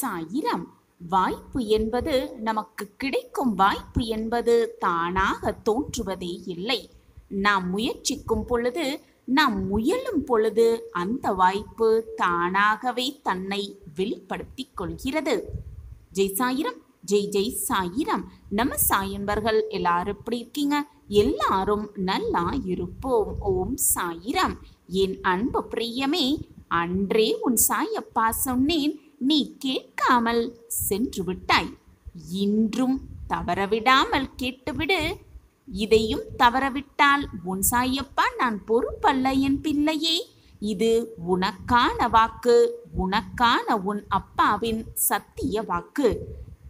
சாயிரம் வாய்ப்பு என்பது நமக்கு கிடைக்கும் வாய்ப்பு என்பது தானாக தோன்றுவதே இல்லை. நாம் முயற்சிக்கும் பொழுது நாம் முயலும் பொழுது அந்த வாய்ப்பு தானாகவே தன்னை வெளிப்படுத்திக் கொள்கிறது. ஜெய் சாயிரம் ஜெய் ஜெய் சாயிரம். நம்ம சாயன்பர்கள் எல்லாரும் எப்படி இருக்கீங்க? எல்லாரும் நல்லா இருப்போம். ஓம் சாயிரம். என் அன்பு பிரியமே அன்றே உன் சாயப்பா சொன்னேன். நீ கேட்காமல் சென்று விட்டாய் இன்றும் தவறவிடாமல் கேட்டுவிடு. இதையும் தவறவிட்டால் உன் சாயப்பா நான் பொறுப்பல்ல என் பிள்ளையே. இது உனக்கான வாக்கு உனக்கான உன் அப்பாவின் சத்திய வாக்கு.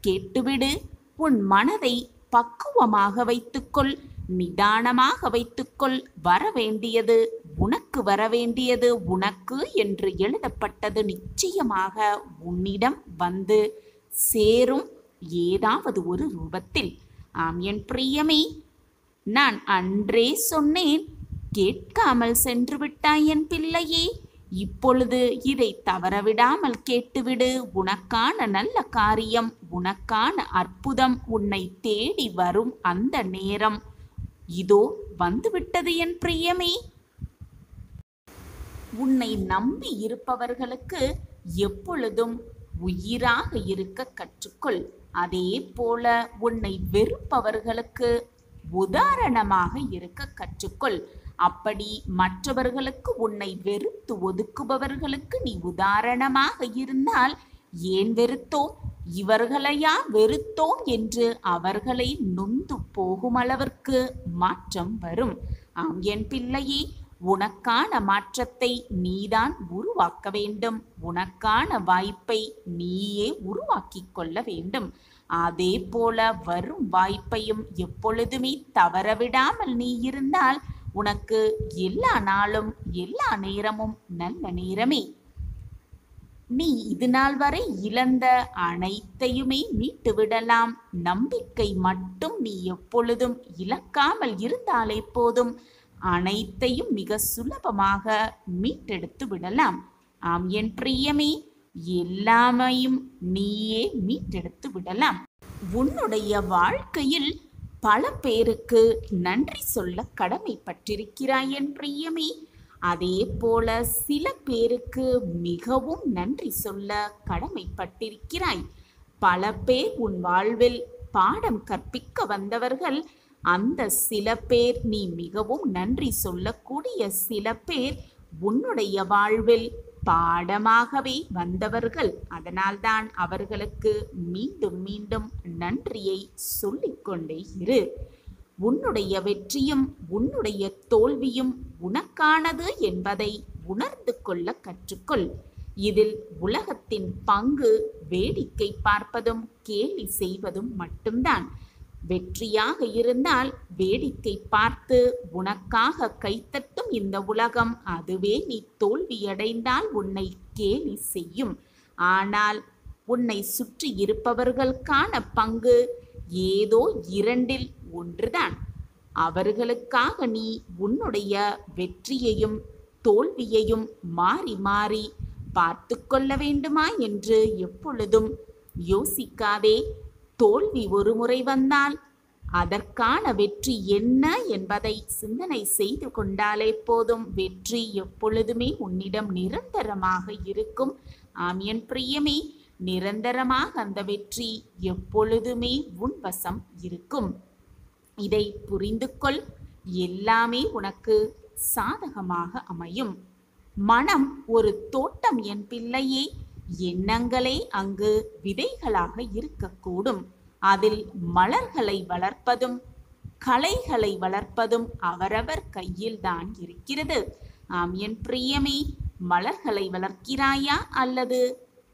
கேட்டுவிடு உன் மனதை பக்குவமாக வைத்துக்கொள். நிதானமாக வைத்துக்கொள் வர வேண்டியது உனக்கு வர வேண்டியது உனக்கு என்று எழுதப்பட்டது நிச்சயமாக உன்னிடம் வந்து சேரும் ஏதாவது ஒரு ரூபத்தில். ஆம் என் பிரியமே நான் அன்றே சொன்னேன் கேட்காமல் சென்று விட்டாய் என் பிள்ளையே. இப்பொழுது இதை தவறவிடாமல் கேட்டுவிடு உனக்கான நல்ல காரியம் உனக்கான அற்புதம் உன்னை தேடி வரும் அந்த நேரம். இதோ வந்துவிட்டது என் பிரியமே. உன்னை நம்பி இருப்பவர்களுக்கு எப்பொழுதும் உயிராக இருக்க கற்றுக்கொள். அதே போல உன்னை வெறுப்பவர்களுக்கு உதாரணமாக இருக்க கற்றுக்கொள். அப்படி மற்றவர்களுக்கு உன்னை வெறுத்து ஒதுக்குபவர்களுக்கு நீ உதாரணமாக இருந்தால் ஏன் வெறுத்தோம்? இவர்களையா வெறுத்தோம் என்று அவர்களை நொந்து போகும் அளவிற்கு மாற்றம் வரும். ஆம் என் பிள்ளையே உனக்கான மாற்றத்தை நீதான் உருவாக்க வேண்டும். உனக்கான வாய்ப்பை நீயே உருவாக்கி கொள்ள வேண்டும். அதே போல வரும் வாய்ப்பையும் எப்பொழுதுமே தவறவிடாமல் நீ இருந்தால் உனக்கு எல்லா நாளும் எல்லா நேரமும் நல்ல நேரமே. நீ இது நாள் வரை இழந்த அனைத்தையுமே மீட்டு விடலாம் நம்பிக்கை மட்டும் நீ எப்பொழுதும் இழக்காமல் இருந்தாலே போதும். அனைத்தையும் மிக சுலபமாக மீட்டெடுத்து விடலாம். ஆம் என் பிரியமே எல்லாமையும் நீயே மீட்டெடுத்து விடலாம். உன்னுடைய வாழ்க்கையில் பல பேருக்கு நன்றி சொல்ல கடமைப்பட்டிருக்கிறாய் என் பிரியமே. அதே போல சில பேருக்கு மிகவும் நன்றி சொல்ல கடமைப்பட்டிருக்கிறாய். பல பேர் உன் வாழ்வில் பாடம் கற்பிக்க வந்தவர்கள் அந்த சில பேர் நீ மிகவும் நன்றி சொல்லக்கூடிய சில பேர் உன்னுடைய வாழ்வில் பாடமாகவே வந்தவர்கள். அதனால்தான் அவர்களுக்கு மீண்டும் மீண்டும் நன்றியை சொல்லிக்கொண்டே இரு. உன்னுடைய வெற்றியும் உன்னுடைய தோல்வியும் உனக்கானது என்பதை உணர்ந்து கொள்ள கற்றுக்கொள். இதில் உலகத்தின் பங்கு வேடிக்கை பார்ப்பதும் கேலி செய்வதும் மட்டும்தான். வெற்றியாக இருந்தால் வேடிக்கை பார்த்து உனக்காக கைத்தட்டும் இந்த உலகம். அதுவே நீ தோல்வியடைந்தால் உன்னை கேலி செய்யும். ஆனால் உன்னை சுற்றி இருப்பவர்களுக்கான பங்கு ஏதோ இரண்டில் ஒன்றுதான். அவர்களுக்காக நீ உன்னுடைய வெற்றியையும் தோல்வியையும் மாறி மாறி பார்த்து கொள்ள வேண்டுமா என்று எப்பொழுதும் யோசிக்காதே. தோல்வி ஒரு முறை வந்தால் அதற்கான வெற்றி என்ன என்பதை சிந்தனை செய்து கொண்டாலே போதும். வெற்றி எப்பொழுதுமே உன்னிடம் நிரந்தரமாக இருக்கும். ஆமியன் பிரியமே நிரந்தரமாக அந்த வெற்றி எப்பொழுதுமே உன் வசம் இருக்கும். இதை புரிந்து கொள் எல்லாமே உனக்கு சாதகமாக அமையும். மனம் ஒரு தோட்டம் என் பிள்ளையே. எண்ணங்களே அங்கு விதைகளாக இருக்கக்கூடும். அதில் மலர்களை வளர்ப்பதும் கலைகளை வளர்ப்பதும் அவரவர் கையில்தான் இருக்கிறது. ஆம் என் பிரியமே மலர்களை வளர்க்கிறாயா அல்லது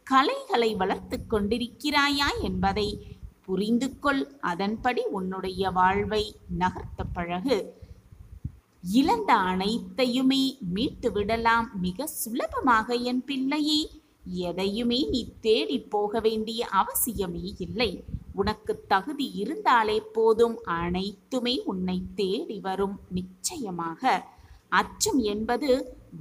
கலைகளை வளர்த்து கொண்டிருக்கிறாயா என்பதை புரிந்து கொள் அதன்படி உன்னுடைய வாழ்வை நகர்த்த பழகு. இழந்த அனைத்தையுமே மீட்டு விடலாம் மிக சுலபமாக என் பிள்ளையே எதையுமே நீ தேடி போக வேண்டிய அவசியமே இல்லை. உனக்கு தகுதி இருந்தாலே போதும். அனைத்துமே உன்னை தேடி வரும். நிச்சயமாக. அச்சம் என்பது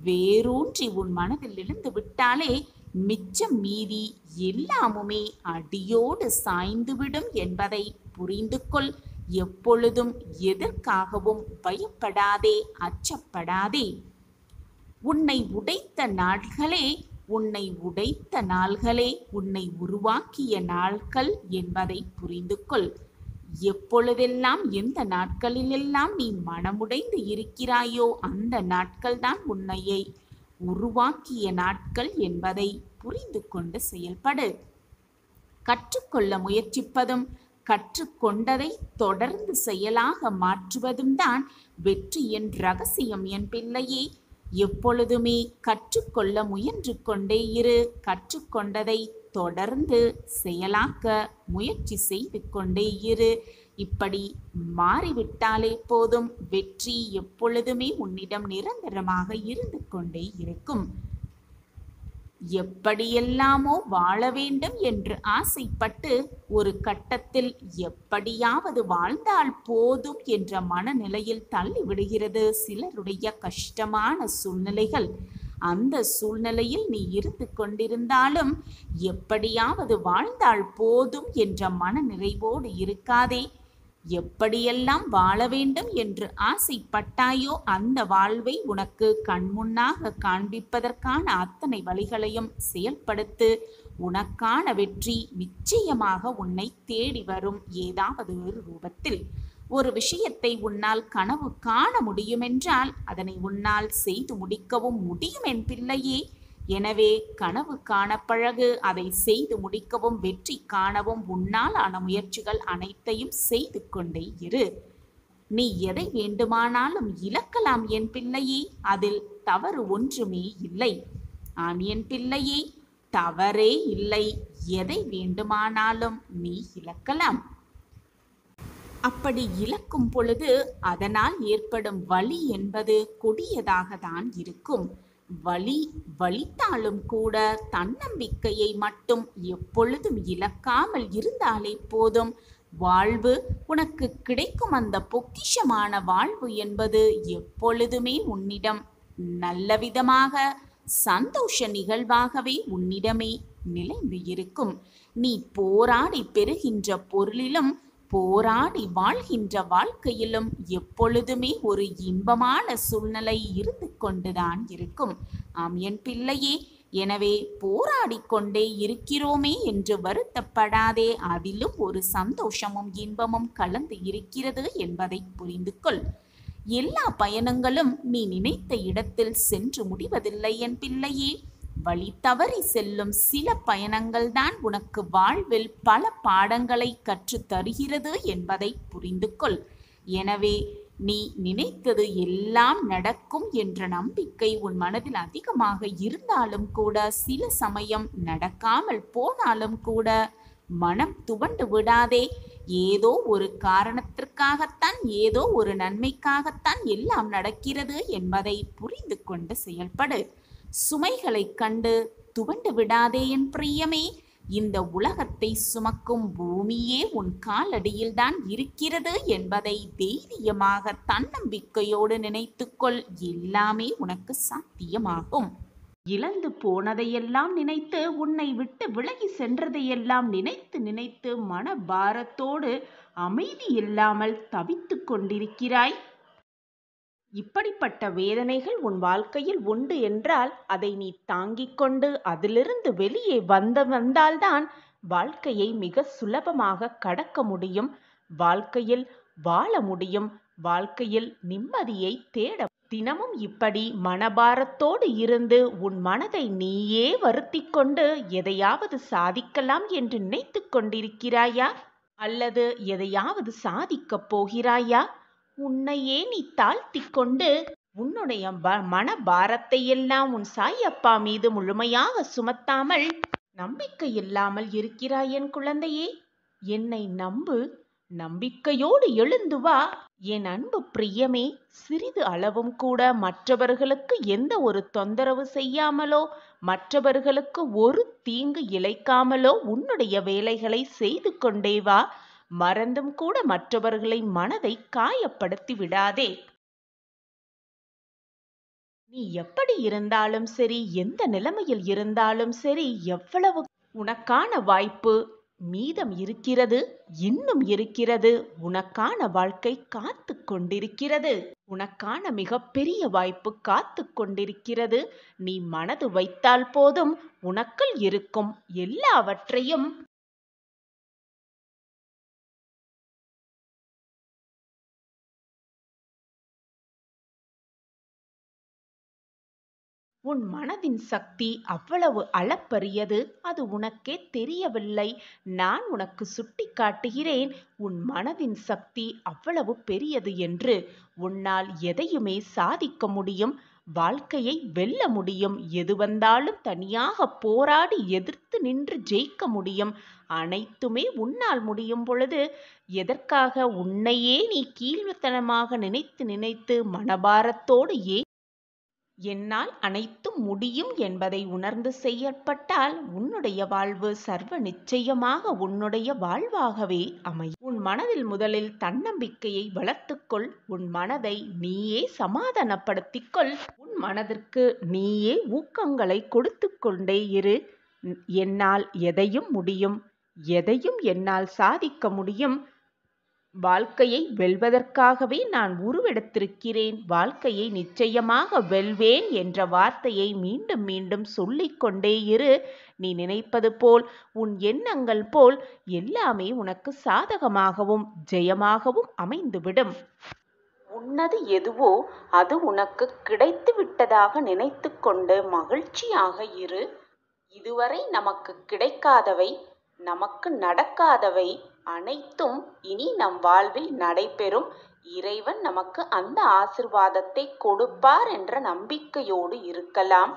வேரூன்றி உன் மனதில் இருந்து விட்டாலே மிச்சம் மீதி எல்லாமுமே அடியோடு சாய்ந்துவிடும் என்பதை புரிந்து கொள். எப்பொழுதும் எதற்காகவும் பயப்படாதே அச்சப்படாதே. உன்னை உடைத்த நாள்களே உன்னை உடைத்த நாள்களே உன்னை உருவாக்கிய நாட்கள் என்பதை புரிந்து கொள். எப்பொழுதெல்லாம் எந்த நாட்களிலெல்லாம் நீ மனமுடைந்து இருக்கிறாயோ அந்த நாட்கள்தான் உன்னையை உருவாக்கிய நாட்கள் என்பதை புரிந்து கொண்டு செயல்படு. கற்றுக்கொள்ள முயற்சிப்பதும் கற்றுக்கொண்டதை தொடர்ந்து செயலாக மாற்றுவதும் தான் வெற்றியின் ரகசியம் என் பிள்ளையே. எப்பொழுதுமே கற்றுக்கொள்ள முயன்று கொண்டே இரு. கற்றுக்கொண்டதை தொடர்ந்து செயலாக்க முயற்சி செய்து கொண்டே இரு. இப்படி மாறிவிட்டாலே போதும். வெற்றி எப்பொழுதுமே உன்னிடம் நிரந்தரமாக இருந்து கொண்டே இருக்கும். எப்படியெல்லாமோ வாழ வேண்டும் என்று ஆசைப்பட்டு ஒரு கட்டத்தில் எப்படியாவது வாழ்ந்தால் போதும் என்ற மனநிலையில் தள்ளிவிடுகிறது சிலருடைய கஷ்டமான சூழ்நிலைகள். அந்த சூழ்நிலையில் நீ இருந்து கொண்டிருந்தாலும் எப்படியாவது வாழ்ந்தால் போதும் என்ற மன நிறைவோடு இருக்காதே. எப்படியெல்லாம் வாழ வேண்டும் என்று ஆசைப்பட்டாயோ அந்த வாழ்வை உனக்கு கண்முன்னாக காண்பிப்பதற்கான அத்தனை வழிகளையும் செயல்படுத்து உனக்கான வெற்றி நிச்சயமாக உன்னை தேடி வரும் ஏதாவது ஒரு ரூபத்தில். ஒரு விஷயத்தை உன்னால் கனவு காண முடியுமென்றால் அதனை உன்னால் செய்து முடிக்கவும் முடியும் என் பிள்ளையே. எனவே கனவு காண பழகு அதை செய்து முடிக்கவும் வெற்றி காணவும் உன்னால் ஆன முயற்சிகள் அனைத்தையும் செய்து கொண்டே இரு. நீ எதை வேண்டுமானாலும் இழக்கலாம் என் பிள்ளையே அதில் தவறு ஒன்றுமே இல்லை. ஆம் என் பிள்ளையே தவறே இல்லை. எதை வேண்டுமானாலும் நீ இழக்கலாம். அப்படி இழக்கும் பொழுது அதனால் ஏற்படும் வலி என்பது கொடியதாக தான் இருக்கும். வலி வலித்தாலும் கூட தன்னம்பிக்கையை மட்டும் எப்பொழுதும் இழக்காமல் இருந்தாலே போதும். வாழ்வு உனக்கு கிடைக்கும் அந்த பொக்கிஷமான வாழ்வு என்பது எப்பொழுதுமே உன்னிடம். நல்ல விதமாக சந்தோஷ நிகழ்வாகவே உன்னிடமே நிலைந்து இருக்கும். நீ போராடி பெறுகின்ற பொருளிலும் போராடி வாழ்கின்ற வாழ்க்கையிலும் எப்பொழுதுமே ஒரு இன்பமான சூழ்நிலை இருந்து கொண்டுதான் இருக்கும். ஆம் என் பிள்ளையே எனவே போராடி கொண்டே இருக்கிறோமே என்று வருத்தப்படாதே. அதிலும் ஒரு சந்தோஷமும் இன்பமும் கலந்து இருக்கிறது என்பதை புரிந்து கொள். எல்லா பயணங்களும் நீ நினைத்த இடத்தில் சென்று முடிவதில்லை என் பிள்ளையே. வழி தவறி செல்லும் சில பயணங்கள் தான் உனக்கு வாழ்வில் பல பாடங்களை கற்றுத் தருகிறது என்பதை புரிந்து கொள் எனவே நீ நினைத்தது எல்லாம் நடக்கும் என்ற நம்பிக்கை உன் மனதில் அதிகமாக இருந்தாலும் கூட சில சமயம் நடக்காமல் போனாலும் கூட மனம் துவண்டு விடாதே. ஏதோ ஒரு காரணத்திற்காகத்தான் ஏதோ ஒரு நன்மைக்காகத்தான் எல்லாம் நடக்கிறது என்பதை புரிந்து கொண்டு செயல்படு. சுமைகளைக் கண்டு துவண்டு விடாதே என் பிரியமே. இந்த உலகத்தை சுமக்கும் பூமியே உன் காலடியில்தான் இருக்கிறது என்பதை தைரியமாக தன்னம்பிக்கையோடு நினைத்துக்கொள். எல்லாமே உனக்கு சாத்தியமாகும். இழந்து போனதையெல்லாம் நினைத்து உன்னை விட்டு விலகி சென்றதையெல்லாம் நினைத்து நினைத்து மனபாரத்தோடு அமைதி இல்லாமல் தவித்துக் கொண்டிருக்கிறாய். இப்படிப்பட்ட வேதனைகள் உன் வாழ்க்கையில் உண்டு என்றால் அதை நீ தாங்கிக் கொண்டு அதிலிருந்து வெளியே வந்த வந்தால்தான் வாழ்க்கையை மிக சுலபமாக கடக்க முடியும். வாழ்க்கையில் வாழ முடியும். வாழ்க்கையில் நிம்மதியை தேட தினமும் இப்படி மனபாரத்தோடு இருந்து உன் மனதை நீயே வருத்திக் கொண்டு எதையாவது சாதிக்கலாம் என்று நினைத்து கொண்டிருக்கிறாயா? அல்லது எதையாவது சாதிக்கப் போகிறாயா? உன்னையே நீ தாழ்த்திக் கொண்டு உன்னுடைய மன பாரத்தை எல்லாம் உன் சாயப்பா மீது முழுமையாக சுமத்தாமல் நம்பிக்கை இல்லாமல் இருக்கிறாய் என் குழந்தையே. என்னை நம்பு நம்பிக்கையோடு எழுந்து வா. என் அன்பு பிரியமே சிறிது அளவும் கூட மற்றவர்களுக்கு எந்த ஒரு தொந்தரவு செய்யாமலோ மற்றவர்களுக்கு ஒரு தீங்கு இழைக்காமலோ உன்னுடைய வேலைகளை செய்து கொண்டே வா. மறந்தும் கூட மற்றவர்களை மனதை காயப்படுத்தி விடாதே. நீ எப்படி இருந்தாலும் சரி எந்த நிலைமையில் இருந்தாலும் சரி எவ்வளவு உனக்கான வாய்ப்பு மீதம் இருக்கிறது இன்னும் இருக்கிறது உனக்கான வாழ்க்கை காத்து கொண்டிருக்கிறது உனக்கான மிகப்பெரிய வாய்ப்பு காத்து கொண்டிருக்கிறது. நீ மனது வைத்தால் போதும் உனக்குள் இருக்கும் எல்லாவற்றையும் உன் மனதின் சக்தி அவ்வளவு அளப்பரியது அது உனக்கே தெரியவில்லை. நான் உனக்கு சுட்டி காட்டுகிறேன் உன் மனதின் சக்தி அவ்வளவு பெரியது என்று. உன்னால் எதையுமே சாதிக்க முடியும் வாழ்க்கையை வெல்ல முடியும். எது வந்தாலும் தனியாக போராடி எதிர்த்து நின்று ஜெயிக்க முடியும். அனைத்துமே உன்னால் முடியும் பொழுது எதற்காக உன்னையே நீ கீழ்த்தனமாக நினைத்து நினைத்து மனபாரத்தோடு ஏன் என்னால் அனைத்தும் முடியும் என்பதை உணர்ந்து செயற்பட்டால் உன்னுடைய வாழ்வு சர்வ நிச்சயமாக உன்னுடைய வாழ்வாகவே அமையும். உன் மனதில் முதலில் தன்னம்பிக்கையை வளர்த்துக்கொள். உன் மனதை நீயே சமாதானப்படுத்திக்கொள். உன் மனதிற்கு நீயே ஊக்கங்களை கொடுத்து கொண்டே இரு. என்னால் எதையும் முடியும். எதையும் என்னால் சாதிக்க முடியும். வாழ்க்கையை வெல்வதற்காகவே நான் உருவெடுத்திருக்கிறேன். வாழ்க்கையை நிச்சயமாக வெல்வேன் என்ற வார்த்தையை மீண்டும் மீண்டும் சொல்லிக்கொண்டே இரு. நீ நினைப்பது போல் உன் எண்ணங்கள் போல் எல்லாமே உனக்கு சாதகமாகவும் ஜெயமாகவும் அமைந்துவிடும். உன்னது எதுவோ அது உனக்கு கிடைத்து விட்டதாக நினைத்து கொண்டு மகிழ்ச்சியாக இரு. இதுவரை நமக்கு கிடைக்காதவை நமக்கு நடக்காதவை அனைத்தும் இனி நம் வாழ்வில் நடைபெறும். இறைவன் நமக்கு அந்த ஆசிர்வாதத்தை கொடுப்பார் என்ற நம்பிக்கையோடு இருக்கலாம்.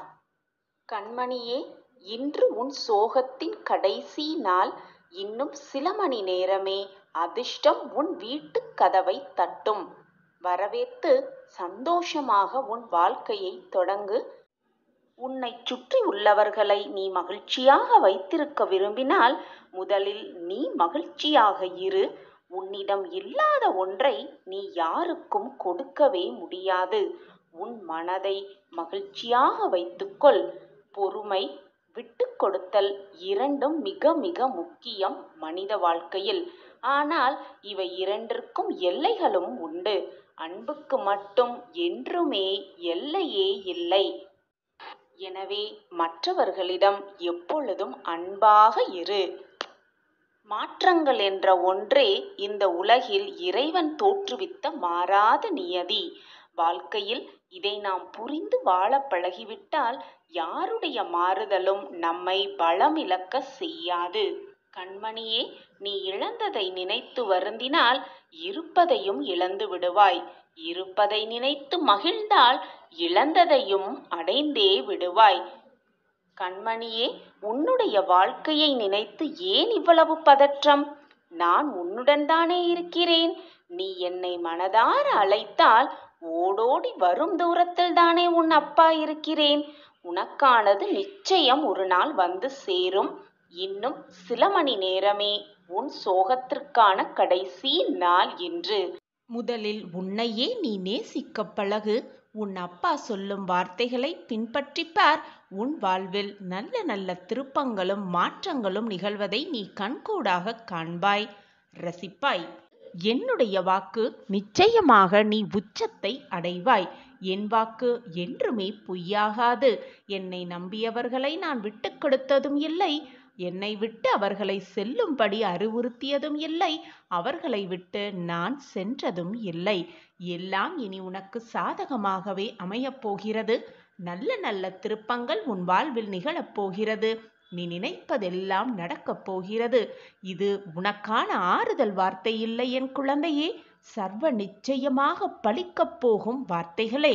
கண்மணியே இன்று உன் சோகத்தின் கடைசி நாள். இன்னும் சில மணி நேரமே அதிர்ஷ்டம் உன் வீட்டு கதவை தட்டும். வரவேற்று சந்தோஷமாக உன் வாழ்க்கையை தொடங்கு. உன்னை சுற்றி உள்ளவர்களை நீ மகிழ்ச்சியாக வைத்திருக்க விரும்பினால் முதலில் நீ மகிழ்ச்சியாக இரு. உன்னிடம் இல்லாத ஒன்றை நீ யாருக்கும் கொடுக்கவே முடியாது. உன் மனதை மகிழ்ச்சியாக வைத்துக்கொள். பொறுமை விட்டு கொடுத்தல் இரண்டும் மிக மிக முக்கியம் மனித வாழ்க்கையில். ஆனால் இவை இரண்டிற்கும் எல்லைகளும் உண்டு. அன்புக்கு மட்டும் என்றுமே எல்லையே இல்லை. எனவே மற்றவர்களிடம் எப்பொழுதும் அன்பாக இரு. மாற்றங்கள் என்ற ஒன்றே இந்த உலகில் இறைவன் தோற்றுவித்த மாறாத நியதி. வாழ்க்கையில் இதை நாம் புரிந்து வாழ பழகிவிட்டால் யாருடைய மாறுதலும் நம்மை பலமிழக்க செய்யாது. கண்மணியே நீ இழந்ததை நினைத்து வருந்தினால் இருப்பதையும் இழந்து விடுவாய் இருப்பதை நினைத்து மகிழ்ந்தால் இழந்ததையும் அடைந்தே விடுவாய். கண்மணியே உன்னுடைய வாழ்க்கையை நினைத்து ஏன் இவ்வளவு பதற்றம்? நான் உன்னுடன் தானே இருக்கிறேன். நீ என்னை மனதார அழைத்தால் ஓடோடி வரும் தூரத்தில் தானே உன் அப்பா இருக்கிறேன். உனக்கானது நிச்சயம் ஒரு நாள் வந்து சேரும். இன்னும் சில மணி நேரமே உன் சோகத்திற்கான கடைசி நாள் என்று. முதலில் உன்னையே நீ நேசிக்க பழகு. உன் அப்பா சொல்லும் வார்த்தைகளை பின்பற்றிப்பார். உன் வாழ்வில் நல்ல நல்ல திருப்பங்களும் மாற்றங்களும் நிகழ்வதை நீ கண்கூடாக காண்பாய். ரசிப்பாய். என்னுடைய வாக்கு நிச்சயமாக நீ உச்சத்தை அடைவாய். என் வாக்கு என்றுமே பொய்யாகாது. என்னை நம்பியவர்களை நான் விட்டுக் கொடுத்ததும் இல்லை. என்னை விட்டு அவர்களை செல்லும்படி அறிவுறுத்தியதும் இல்லை. அவர்களை விட்டு நான் சென்றதும் இல்லை. எல்லாம் இனி உனக்கு சாதகமாகவே அமையப் போகிறது. நல்ல நல்ல திருப்பங்கள் உன் வாழ்வில் நிகழப் போகிறது. நீ நினைப்பதெல்லாம் நடக்கப் போகிறது. இது உனக்கான ஆறுதல் வார்த்தை இல்லை என் குழந்தையே. சர்வ நிச்சயமாக பலிக்கப் போகும் வார்த்தைகளே.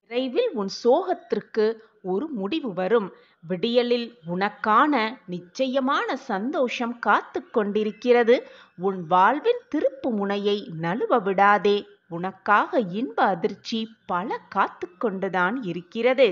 விரைவில் உன் சோகத்திற்கு ஒரு முடிவு வரும். விடியலில் உனக்கான நிச்சயமான சந்தோஷம் காத்து கொண்டிருக்கிறது. உன் வாழ்வின் திருப்பு முனையை நழுவ விடாதே. உனக்காக இன்ப அதிர்ச்சி பல காத்து கொண்டுதான் இருக்கிறது.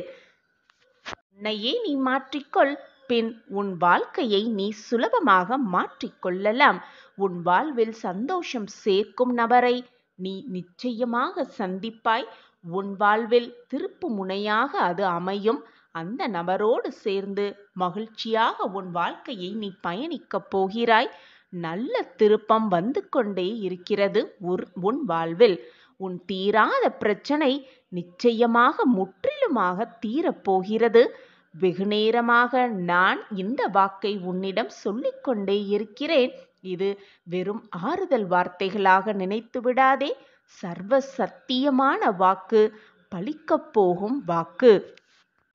உன்னையே நீ மாற்றிக்கொள். பின் உன் வாழ்க்கையை நீ சுலபமாக மாற்றிக்கொள்ளலாம் உன் வாழ்வில் சந்தோஷம் சேர்க்கும் நபரை நீ நிச்சயமாக சந்திப்பாய். உன் வாழ்வில் திருப்பு முனையாக அது அமையும். அந்த நபரோடு சேர்ந்து மகிழ்ச்சியாக உன் வாழ்க்கையை நீ பயணிக்கப் போகிறாய். நல்ல திருப்பம் வந்து கொண்டே இருக்கிறது உர்- உன் வாழ்வில். உன் தீராத பிரச்சனை நிச்சயமாக முற்றிலுமாக தீரப்போகிறது வெகு நேரமாக நான் இந்த வாக்கை உன்னிடம் சொல்லிக் கொண்டே இருக்கிறேன். இது வெறும் ஆறுதல் வார்த்தைகளாக நினைத்து விடாதே. சர்வ சத்தியமான வாக்கு பழிக்கப் போகும் வாக்கு.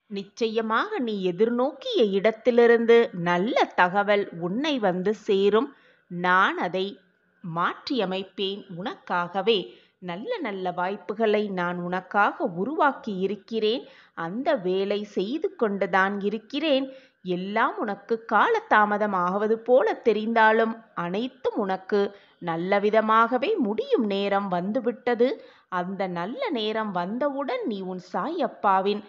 நிச்சயமாக நீ எதிர்நோக்கிய இடத்திலிருந்து நல்ல தகவல் உன்னை வந்து சேரும். நான் அதை மாற்றியமைப்பேன் உனக்காகவே. நல்ல நல்ல வாய்ப்புகளை நான் உனக்காக உருவாக்கி இருக்கிறேன். அந்த வேலை செய்து கொண்டுதான் இருக்கிறேன். எல்லாம் உனக்கு காலதாமதம் ஆவது போல தெரிந்தாலும் அனைத்தும் உனக்கு நல்ல விதமாகவே முடியும் நேரம் வந்துவிட்டது. அந்த நல்ல நேரம் வந்தவுடன் நீ உன் சாயப்பாவின்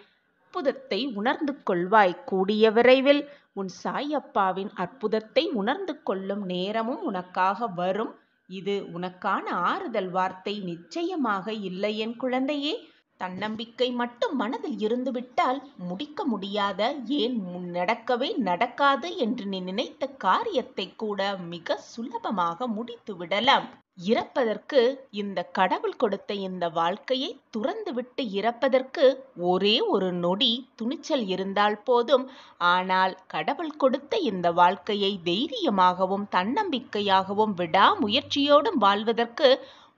அற்புதத்தை உணர்ந்து கொள்வாய். கூடிய விரைவில் உன் சாயப்பாவின் அற்புதத்தை உணர்ந்து கொள்ளும் நேரமும் உனக்காக வரும். இது உனக்கான ஆறுதல் வார்த்தை நிச்சயமாக இல்லை என் குழந்தையே. தன்னம்பிக்கை மட்டும் மனதில் இருந்துவிட்டால் முடிக்க முடியாத ஏன் நடக்கவே நடக்காது என்று நீ நினைத்த காரியத்தை கூட மிக சுலபமாக முடித்து விடலாம். இறப்பதற்கு இந்த கடவுள் கொடுத்த இந்த வாழ்க்கையை துறந்துவிட்டு இறப்பதற்கு ஒரே ஒரு நொடி துணிச்சல் இருந்தால் போதும். ஆனால் கடவுள் கொடுத்த இந்த வாழ்க்கையை தைரியமாகவும் தன்னம்பிக்கையாகவும் விடாமுயற்சியோடும் வாழ்வதற்கு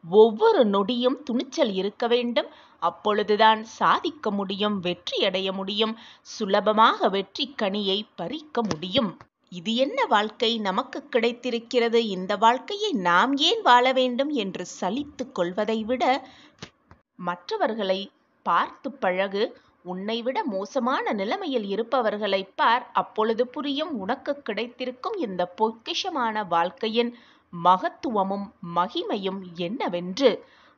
ஒவ்வொரு நொடியும் துணிச்சல் இருக்க வேண்டும். அப்பொழுதுதான் சாதிக்க முடியும் வெற்றியடைய முடியும் சுலபமாக வெற்றி கனியை பறிக்க முடியும். இது என்ன வாழ்க்கை நமக்கு கிடைத்திருக்கிறது? இந்த வாழ்க்கையை நாம் ஏன் வாழ வேண்டும் என்று சலித்துக் கொள்வதை விட மற்றவர்களை பார்த்து பழகு. உன்னை விட மோசமான நிலைமையில் இருப்பவர்களை பார். அப்பொழுது புரியும் உனக்கு கிடைத்திருக்கும் இந்த பொக்கிஷமான வாழ்க்கையின் மகத்துவமும் மகிமையும் என்னவென்று.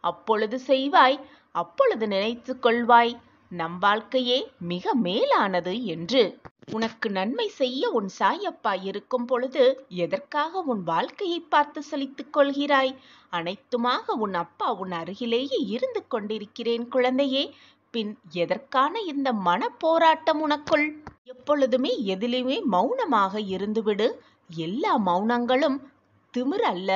அப்பொழுது செய்வாய் அப்பொழுது நினைத்து கொள்வாய். நம் வாழ்க்கையே மிக மேலானது என்று. உனக்கு நன்மை செய்ய உன் சாயப்பா இருக்கும் பொழுது எதற்காக உன் வாழ்க்கையை பார்த்து சலித்துக் கொள்கிறாய்? அனைத்துமாக உன் அப்பா உன் அருகிலேயே இருந்து கொண்டிருக்கிறேன் குழந்தையே. பின் எதற்கான இந்த மன போராட்டம் உனக்குள்? எப்பொழுதுமே எதிலுமே மௌனமாக இருந்துவிடு. எல்லா மௌனங்களும் திமிர் அல்ல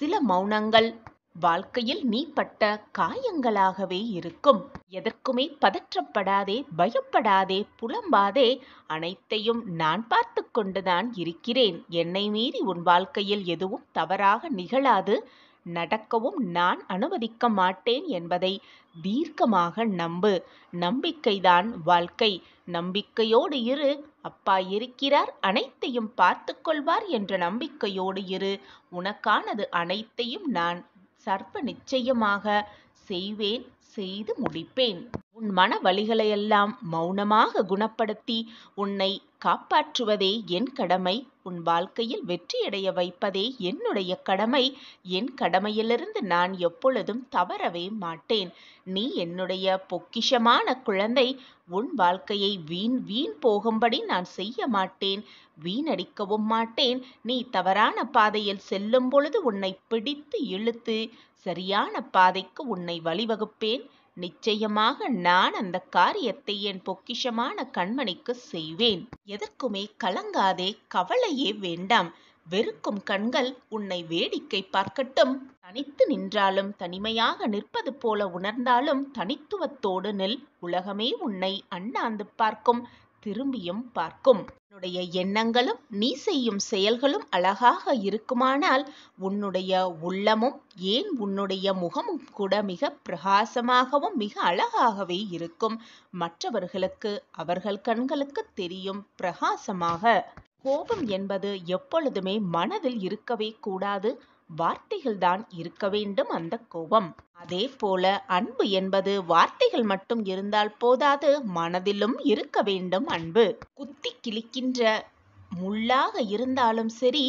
சில மௌனங்கள். வாழ்க்கையில் நீ பட்ட காயங்களாகவே இருக்கும். எதற்குமே பதற்றப்படாதே பயப்படாதே புலம்பாதே அனைத்தையும் நான் பார்த்து கொண்டுதான் இருக்கிறேன். என்னை மீறி உன் வாழ்க்கையில் எதுவும் தவறாக நிகழாது. நடக்கவும் நான் அனுமதிக்க மாட்டேன் என்பதை தீர்க்கமாக நம்பு. நம்பிக்கைதான் வாழ்க்கை. நம்பிக்கையோடு இரு. அப்பா இருக்கிறார் அனைத்தையும் பார்த்து கொள்வார் என்ற நம்பிக்கையோடு இரு. உனக்கானது அனைத்தையும் நான் சர்வ நிச்சயமாக செய்வேன் செய்து முடிப்பேன். உன் மன வழிகளையெல்லாம் மௌனமாக குணப்படுத்தி உன்னை காப்பாற்றுவதே என் கடமை. உன் வாழ்க்கையில் வெற்றியடைய வைப்பதே என்னுடைய கடமை. என் கடமையிலிருந்து நான் எப்பொழுதும் தவறவே மாட்டேன். நீ என்னுடைய பொக்கிஷமான குழந்தை. உன் வாழ்க்கையை வீண் வீண் போகும்படி நான் செய்ய மாட்டேன். வீணடிக்கவும் மாட்டேன். நீ தவறான பாதையில் செல்லும் பொழுது உன்னை பிடித்து இழுத்து சரியான பாதைக்கு உன்னை வழிவகுப்பேன். நிச்சயமாக நான் அந்த காரியத்தை என் பொக்கிஷமான கண்மணிக்கு செய்வேன். எதற்குமே கலங்காதே கவலையே வேண்டாம். வெறுக்கும் கண்கள் உன்னை வேடிக்கை பார்க்கட்டும். தனித்து நின்றாலும் தனிமையாக நிற்பது போல உணர்ந்தாலும் தனித்துவத்தோடு நில். உலகமே உன்னை அண்ணாந்து பார்க்கும். திரும்பியும் பார்க்கும். உன்னுடைய எண்ணங்களும் நீ செய்யும் செயல்களும் அழகாக இருக்குமானால் உன்னுடைய உள்ளமும் ஏன் உன்னுடைய முகமும் கூட மிக பிரகாசமாகவும் மிக அழகாகவே இருக்கும். மற்றவர்களுக்கு அவர்கள் கண்களுக்கு தெரியும் பிரகாசமாக. கோபம் என்பது எப்பொழுதுமே மனதில் இருக்கவே கூடாது. வார்த்தைகள்தான் இருக்க வேண்டும் அந்த கோபம். அதே போல அன்பு என்பது வார்த்தைகள் மட்டும் இருந்தால் போதாது மனதிலும் இருக்க வேண்டும் அன்பு. குத்தி கிழிக்கின்ற முள்ளாக இருந்தாலும் சரி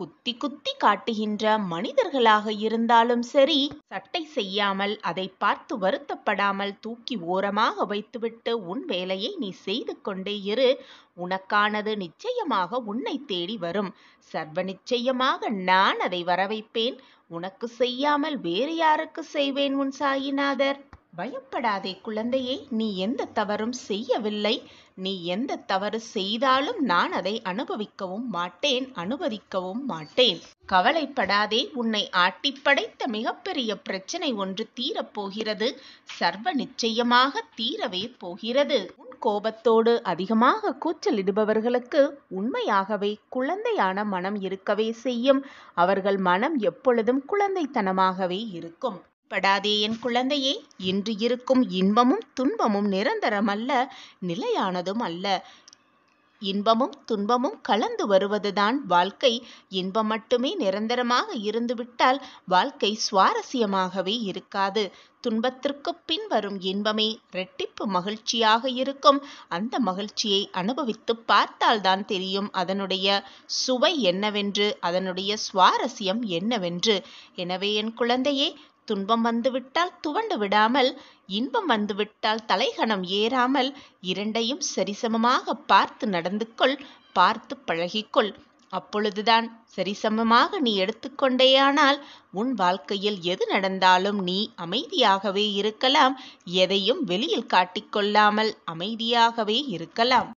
குத்தி குத்தி காட்டுகின்ற மனிதர்களாக இருந்தாலும் சரி சட்டை செய்யாமல் அதை பார்த்து வருத்தப்படாமல் தூக்கி ஓரமாக வைத்துவிட்டு உன் வேலையை நீ செய்து கொண்டே இரு. உனக்கானது நிச்சயமாக உன்னை தேடி வரும். சர்வ நிச்சயமாக நான் அதை வரவைப்பேன். உனக்கு செய்யாமல் வேறு யாருக்கு செய்வேன் உன் சாயிநாதர் பயப்படாதே குழந்தையே நீ எந்த தவறும் செய்யவில்லை. நீ எந்த தவறு செய்தாலும் நான் அதை அனுபவிக்கவும் மாட்டேன் அனுமதிக்கவும் மாட்டேன். கவலைப்படாதே உன்னை ஆட்டிப்படைத்த மிகப்பெரிய பிரச்சனை ஒன்று தீரப்போகிறது சர்வ நிச்சயமாக தீரவே போகிறது. உன் கோபத்தோடு அதிகமாக கூச்சலிடுபவர்களுக்கு உண்மையாகவே குழந்தையான மனம் இருக்கவே செய்யும். அவர்கள் மனம் எப்பொழுதும் குழந்தைத்தனமாகவே இருக்கும். படாதே என் குழந்தையே இன்று இருக்கும் இன்பமும் துன்பமும் நிரந்தரமல்ல நிலையானதும் அல்ல. இன்பமும் துன்பமும் கலந்து வருவதுதான் வாழ்க்கை. இன்பம் மட்டுமே நிரந்தரமாக இருந்துவிட்டால் வாழ்க்கை சுவாரஸ்யமாகவே இருக்காது. துன்பத்திற்கு பின் வரும் இன்பமே ரெட்டிப்பு மகிழ்ச்சியாக இருக்கும். அந்த மகிழ்ச்சியை அனுபவித்து பார்த்தால்தான் தெரியும் அதனுடைய சுவை என்னவென்று அதனுடைய சுவாரஸ்யம் என்னவென்று. எனவே என் குழந்தையே துன்பம் வந்துவிட்டால் துவண்டு விடாமல் இன்பம் வந்துவிட்டால் தலைகணம் ஏறாமல் இரண்டையும் சரிசமமாக பார்த்து நடந்து கொள் பார்த்து பழகிக்கொள். அப்பொழுதுதான் சரிசமமாக நீ எடுத்துக்கொண்டேயானால் உன் வாழ்க்கையில் எது நடந்தாலும் நீ அமைதியாகவே இருக்கலாம் எதையும் வெளியில் காட்டிக்கொள்ளாமல் அமைதியாகவே இருக்கலாம்.